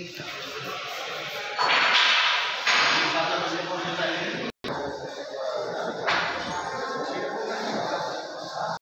you.